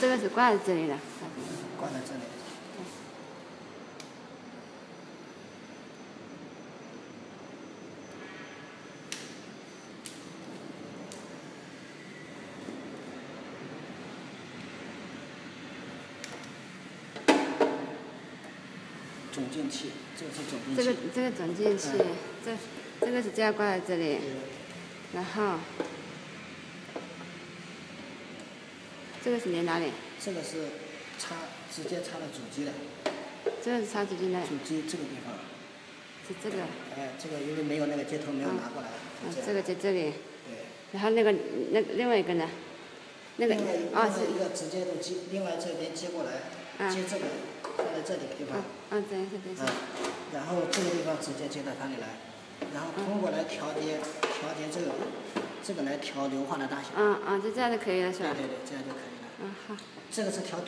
这个是挂在这里的。挂在这里。总进器，这个是总进器。这个这个总进气，这这个是这样挂在这里，然后这个是连哪里？这个是插直接插到主机的。这个是插主机的。主机这个地方。是这个。哎，这个因为没有那个接头，没有拿过来。嗯，这个在这里。对。然后那个那另外一个呢？那个啊是一个直接的接，另外这边接过来，接这个放在这里地方。啊，等一下，等一下。然后这个地方直接接到它里来，然后通过来调节调节这个这个来调硫化的大小。嗯嗯，就这样就可以了是吧？对对对，这样就可以了。嗯好。这个是调。